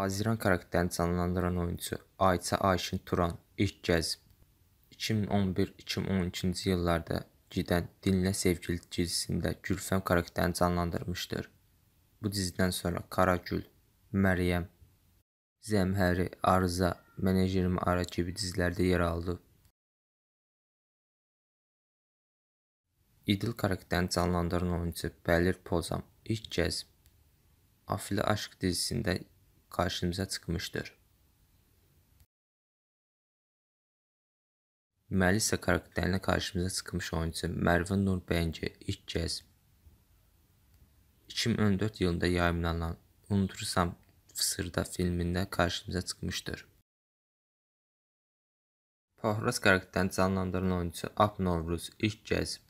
Haziran karakterini canlandıran oyunçu Ayça Ayşin Turan ilk kez 2011-2012-ci illərdə gedən Dinlə Sevgili dizisində Gülfəm karakterini canlandırmışdır. Bu dizidən sonra Karagül, Məryəm, Zəmhəri, Arıza, Menecerimi Ara kimi dizilərdə yer aldı. İdil karakterini canlandıran oyunçu Bəlir Pozam ilk kez Afili Aşk dizisində karşımıza çıxmışdır. Melisa karakterine karşımıza çıkmış oyuncu Merve Nur Bence ilk kez 2014 yılında yayınlanan Unutursam Fısırda filminde karşımıza çıkmıştır. Poyraz karakterini canlandıran oyuncu Ak Novruz ilk kez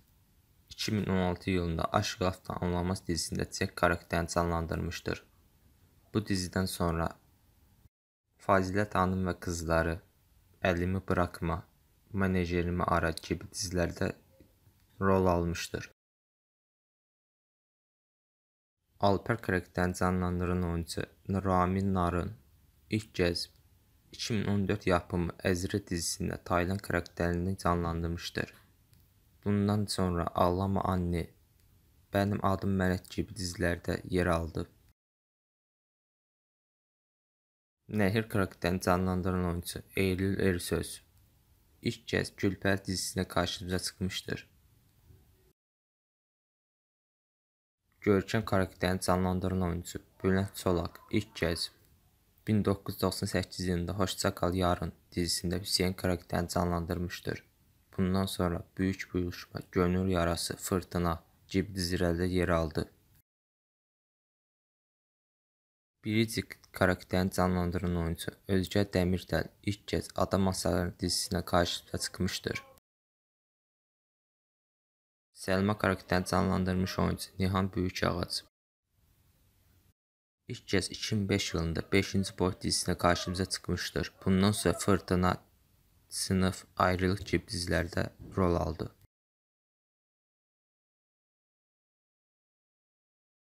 2016 yılında Aşk Laftan Anlamaz dizisinde Çek karakterini canlandırmıştır. Bu diziden sonra Fazilət Hanım və Qızları, Əlimi Buraxma, Menecerimi Ara gibi dizilərdə rol almışdır. Alper karakterini canlandıran oyuncu Ramin Narın ilk kez 2014 yapımı Əzrə dizisində Taylan karakterini canlandırmışdır. Bundan sonra Ağlama Anne, Benim Adım Mələk gibi dizilərdə yer aldı. Nəhir karakterini canlandıran oyuncu Eylül Ersöz ilk kez Gülper dizisinde karşımıza çıkmıştır. Görkəm karakterini canlandıran oyuncu Bülent Çolak ilk kez 1998 yılında Hoşça Kal Yarın dizisinde Hüseyin karakterini canlandırmıştır. Bundan sonra Büyük Buluşma, Gönül Yarası, Fırtına gibi dizilərdə yer aldı. Biricik karakterini canlandıran oyuncu Özgə Dəmirtəl ilk kez Adam Masalları dizisində karşımıza çıxmışdır. Selma karakterini canlandırmış oyuncu Nihan Böyükağac ilk kez 2005 yılında 5. Boyut dizisində karşımıza çıxmışdır. Bundan sonra Fırtına, Sınıf, Ayrılıq gibi dizilərdə rol aldı.